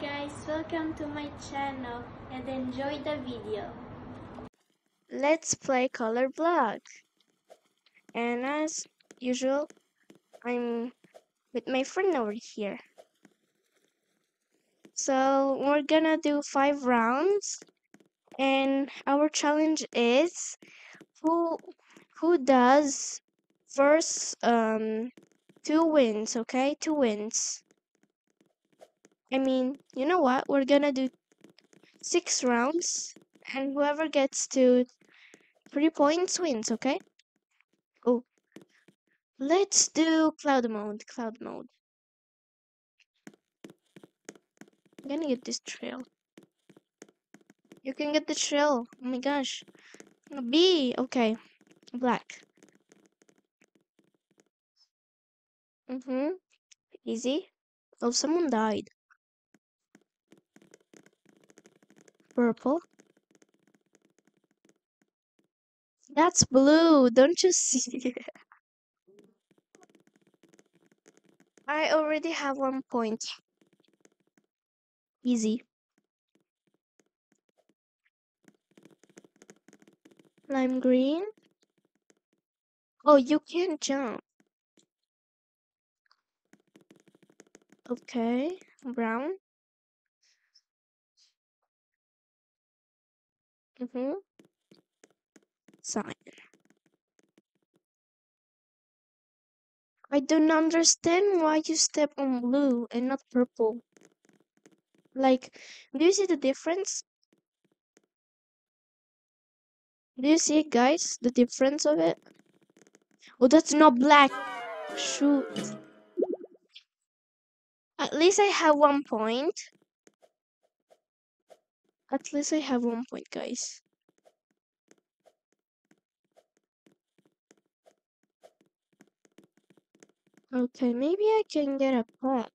guys, welcome to my channel and enjoy the video. Let's play color block. And as usual, I'm with my friend over here. So we're gonna do five rounds and our challenge is who who does first um two wins, okay? Two wins. I mean, you know what? We're gonna do six rounds, and whoever gets to three points wins, okay? Oh, let's do cloud mode. Cloud mode. I'm gonna get this trail. You can get the trail. Oh my gosh. B. Okay. Black. Mm-hmm. Easy. Oh, someone died. Purple. That's blue. Don't you see? I already have one point. Easy. Lime green. Oh, you can't jump. Okay. Brown. Mm-hmm. Sign. I don't understand why you step on blue and not purple. Like, do you see the difference? Do you see, guys, the difference of it? Oh, that's not black. Shoot. At least I have one point. At least I have one point, guys. Okay, maybe I can get a pot.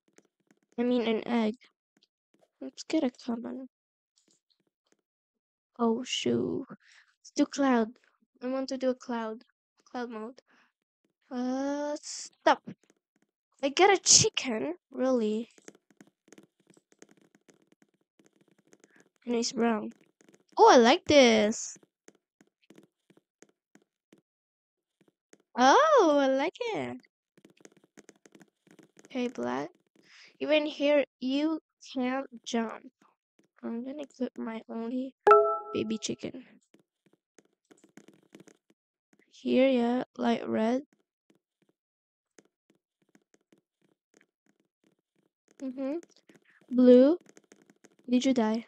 I mean, an egg. Let's get a common. Oh, shoot. Let's do cloud. I want to do a cloud. Cloud mode. Uh, stop. I get a chicken? Really? It's brown. Oh, I like this. Oh, I like it. Okay, black. Even here, you can't jump. I'm gonna put my only baby chicken. Here, yeah, light red. Mm-hmm. Blue. Did you die?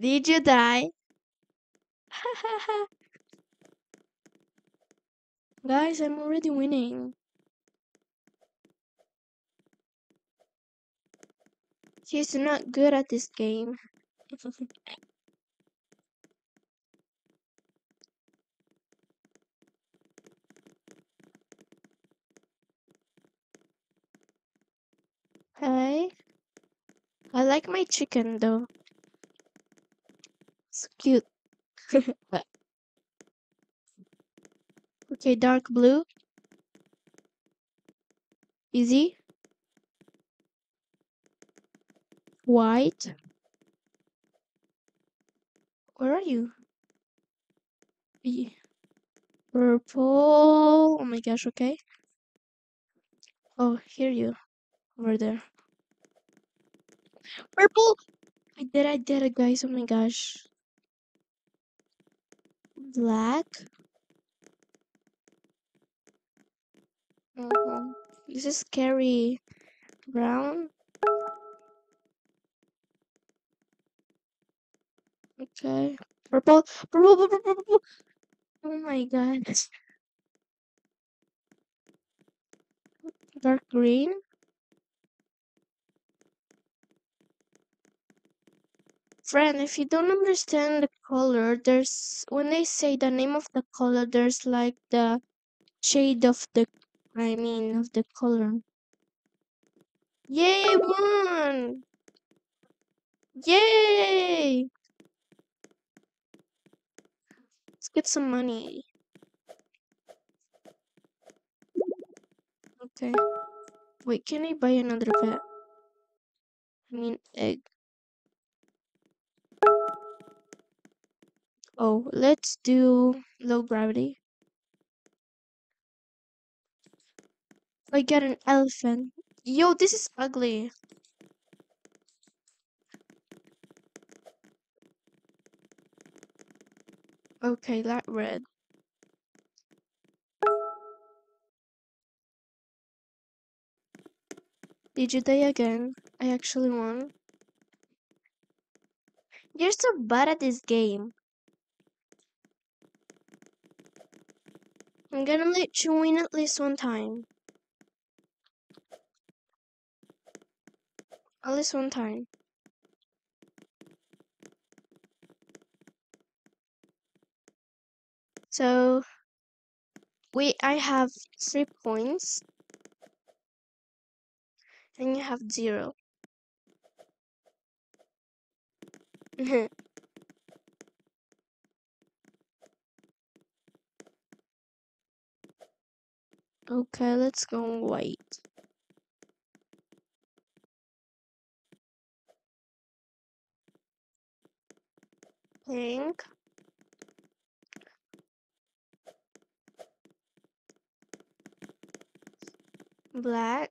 Did you die? Guys, I'm already winning. She's not good at this game. Hi. I like my chicken though. It's cute. okay, dark blue. Easy. White. Where are you? Purple. Oh my gosh, okay. Oh, here you. Over there. Purple! I did, I did it, guys. Oh my gosh. Black. Uh-huh. This is scary. Brown. Okay. Purple. Purple, purple, purple, purple. Oh my god. Dark green. Friend, if you don't understand the color, there's when they say the name of the color, there's like the shade of the, I mean, of the color. Yay, won! Yay! Let's get some money. Okay. Wait, can I buy another pet? I mean egg. Oh, let's do low gravity. I get an elephant. Yo, this is ugly. Okay, light red. Did you die again? I actually won. You're so bad at this game. I'm gonna let you win at least one time. At least one time. So we I have three points and you have zero. okay, let's go white. Pink. Black.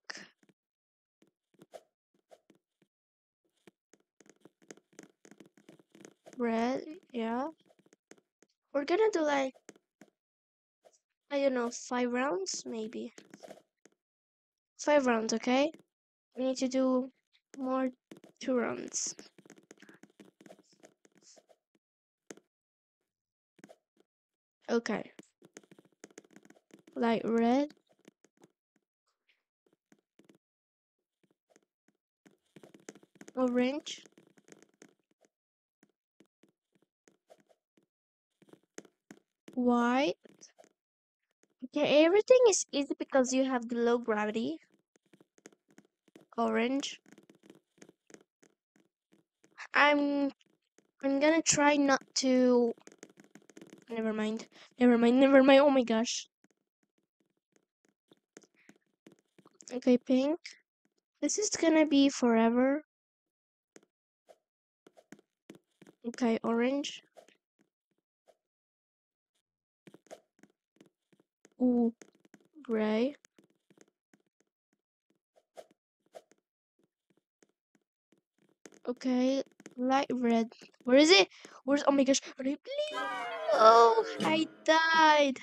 Red, yeah. We're gonna do like, I don't know, five rounds maybe. Five rounds, okay? We need to do more two rounds. Okay. Light red. Orange. White. Okay, everything is easy because you have the low gravity. Orange. I'm I'm gonna try not to never mind. Never mind, never mind. Oh my gosh. Okay, pink. This is gonna be forever. Okay, orange. Gray. Okay, light red. Where is it? Where's oh my gosh? Oh, I died.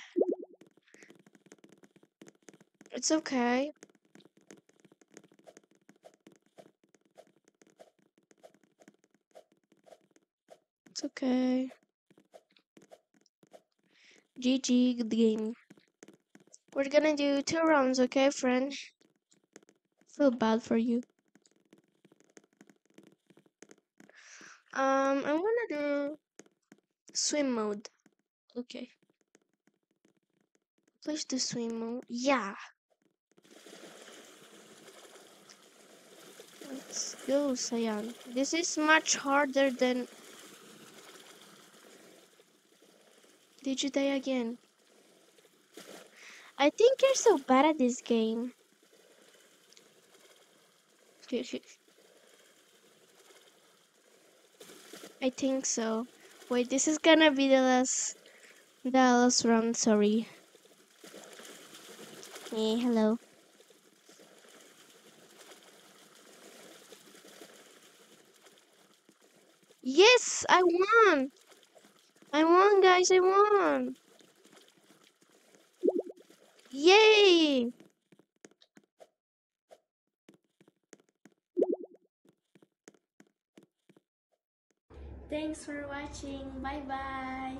It's okay. It's okay. GG, good game. We're gonna do two rounds, okay, friend? Feel bad for you. Um, I'm gonna do swim mode. Okay. Please the swim mode. Yeah. Let's go, Sayan. This is much harder than... Did you die again? I think you're so bad at this game. I think so. Wait, this is gonna be the last, the last round. Sorry. Hey, hello. Yes, I won. I won, guys. I won. Yay! Thanks for watching. Bye bye.